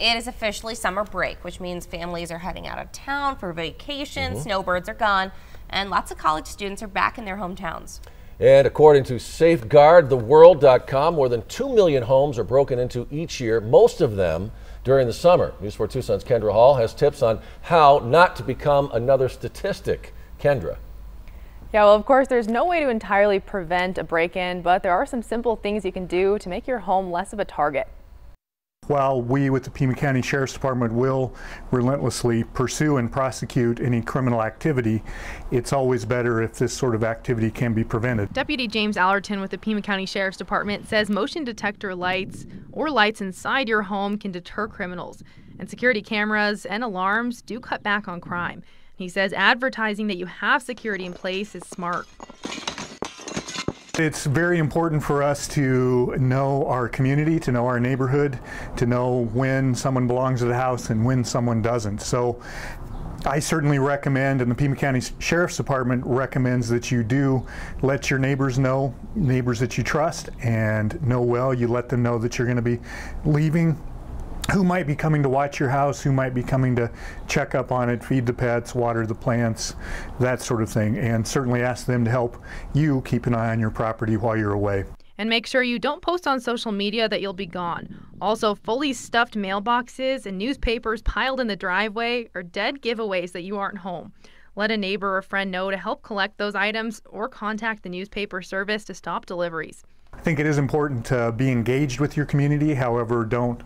It is officially summer break, which means families are heading out of town for vacation, mm -hmm. snowbirds are gone, and lots of college students are back in their hometowns. And according to SafeGuardTheWorld.com, more than 2 million homes are broken into each year, most of them during the summer. News 4 Tucson's Kendra Hall has tips on how not to become another statistic. Kendra. Yeah, well, of course, there's no way to entirely prevent a break-in, but there are some simple things you can do to make your home less of a target. While we with the Pima County Sheriff's Department will relentlessly pursue and prosecute any criminal activity, it's always better if this sort of activity can be prevented. Deputy James Allerton with the Pima County Sheriff's Department says motion detector lights or lights inside your home can deter criminals, and security cameras and alarms do cut back on crime. He says advertising that you have security in place is smart. It's very important for us to know our community, to know our neighborhood, to know when someone belongs to the house and when someone doesn't. So I certainly recommend, and the Pima County Sheriff's Department recommends that you do let your neighbors know, neighbors that you trust and know well, you let them know that you're going to be leaving who might be coming to watch your house, who might be coming to check up on it, feed the pets, water the plants, that sort of thing. And certainly ask them to help you keep an eye on your property while you're away. And make sure you don't post on social media that you'll be gone. Also, fully stuffed mailboxes and newspapers piled in the driveway are dead giveaways that you aren't home. Let a neighbor or friend know to help collect those items or contact the newspaper service to stop deliveries. I think it is important to be engaged with your community. However, don't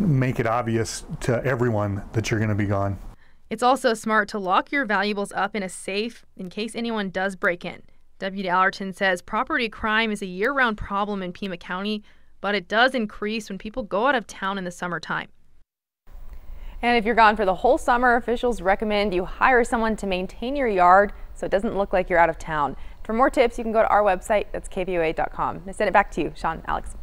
make it obvious to everyone that you're going to be gone. It's also smart to lock your valuables up in a safe in case anyone does break in. Deputy Allerton says property crime is a year round problem in Pima County, but it does increase when people go out of town in the summertime. And if you're gone for the whole summer, officials recommend you hire someone to maintain your yard so it doesn't look like you're out of town. For more tips, you can go to our website. That's kvoa.com. I send it back to you, Sean, Alex.